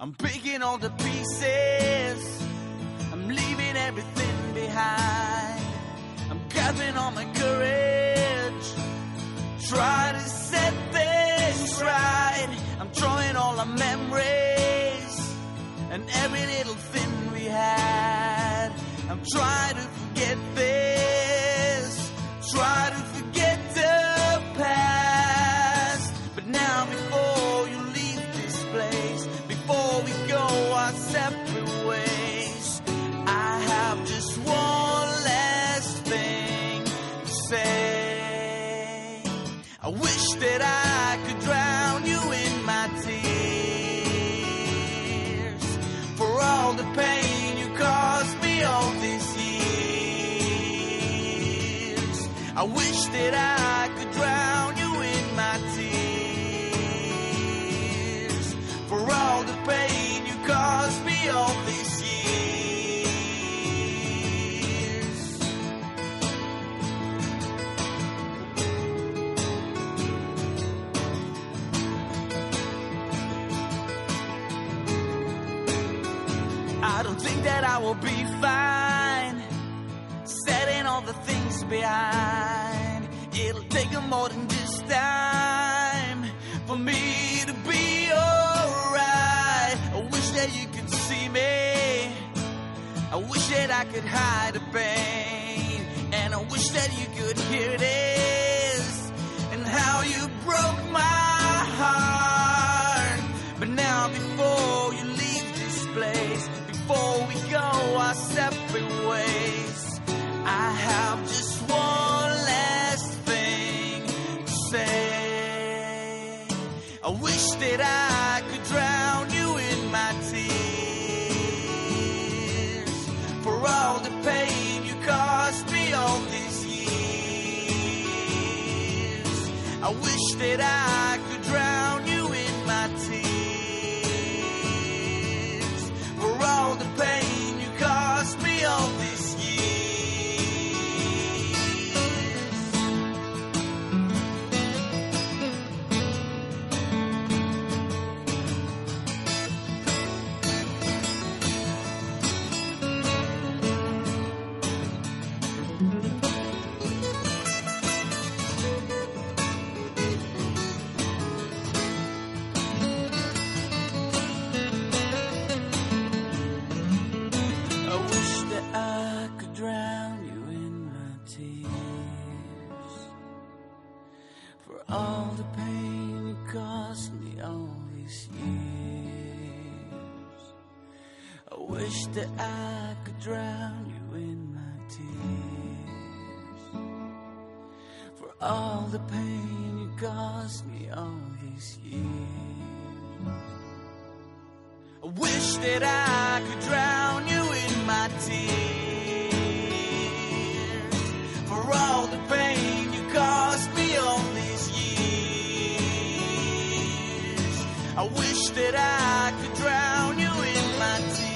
I'm picking all the pieces. I'm leaving everything behind. I'm gathering all my courage. Try to set things right. I'm drawing all our memories and every little I wish that I I don't think that I will be fine setting all the things behind. It'll take a more than this time for me to be alright. I wish that you could see me. I wish that I could hide the pain, and I wish that you could hear this and how you broke my heart. But now, before you leave this place, before we go our separate ways, I have just one last thing to say. I wish that I could drown you in my tears for all the pain you caused me all these years. I wish that I could drown tears for all the pain you caused me all these years. I wish that I could drown you in my tears for all the pain you caused me all these years. I wish that I could drown you in my tears that I could drown you in my tears.